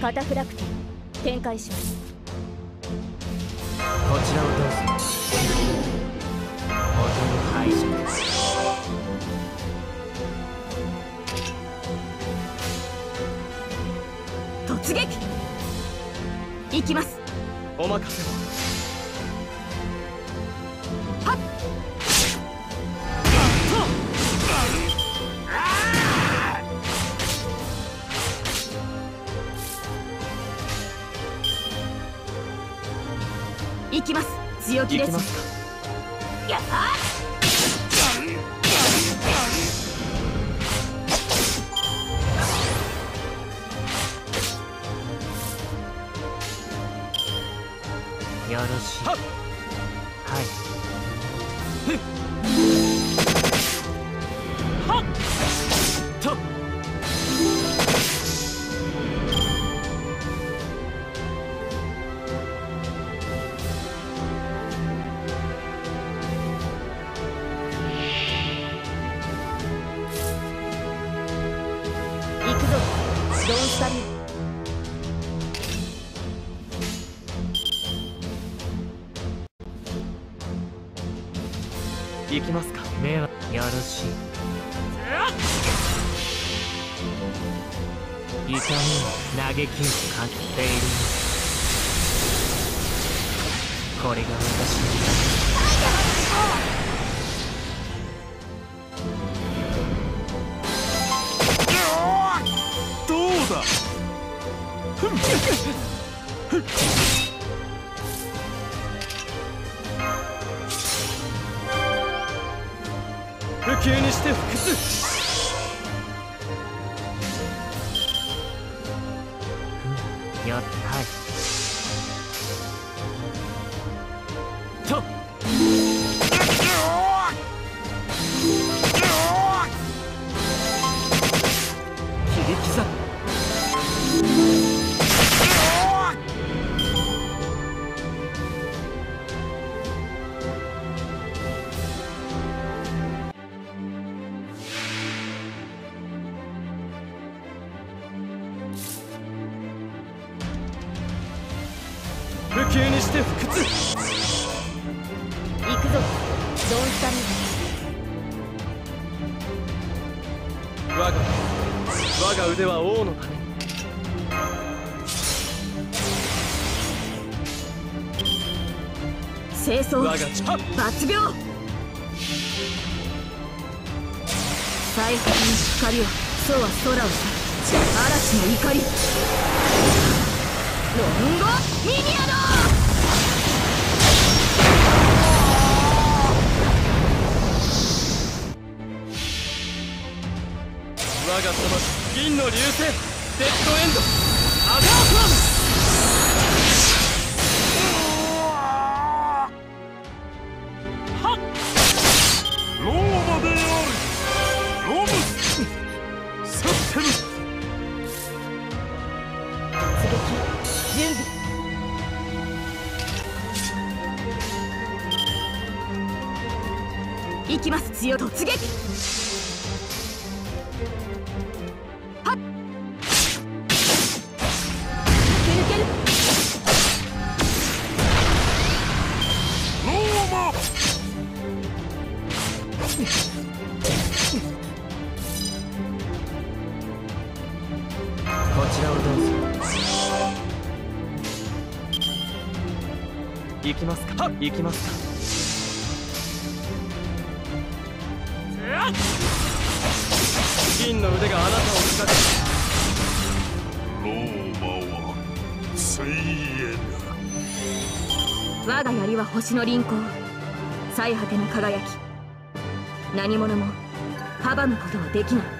カタフラクティ展開します。こちらをどうぞ音の排除突撃！行きます。お任せを行きます。強気です。やっよろしい。はい。はっドンスタリン行きますか。目はよろし。い痛みを嘆きを買っている。これが私の不及にして不屈よはいと不及にして不屈行くぞ。ドンスタリン我が我が腕は王のため清掃我が力抜病最果ての光はそうは空を去る。嵐の怒り。ロンゴミニアド我が魂銀の流星デッドエンドアガーフラム行きます強突撃。行きますか？はっ行きますか？銀の腕があなたを使ってローマは水泳だ我が槍は星の輪行。最果ての輝き。何者も阻むことはできない。